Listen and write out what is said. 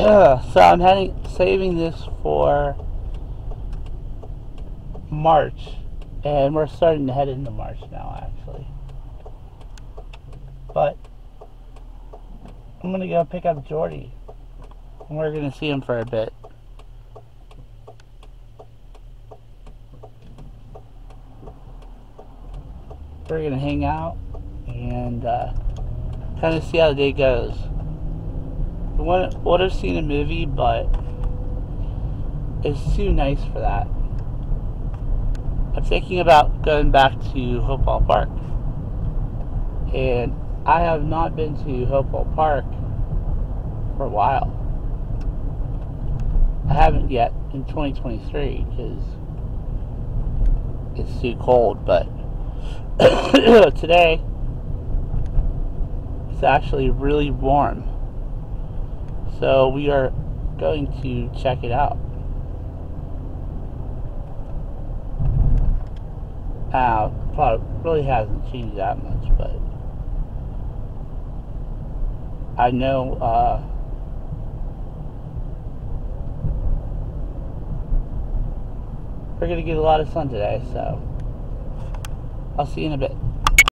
so I'm heading, saving this for March, and we're starting to head into March now, actually. But I'm gonna go pick up Jordy, and we're gonna see him for a bit. We're gonna hang out and uh, kind of see how the day goes. I would have seen a movie, but it's too nice for that. I'm thinking about going back to Hopewell Park. And I have not been to Hopewell Park for a while. I haven't yet in 2023 because it's too cold, but today it's actually really warm. So we are going to check it out. Uh, probably really hasn't changed that much, but I know uh, we're gonna get a lot of sun today, so I'll see you in a bit.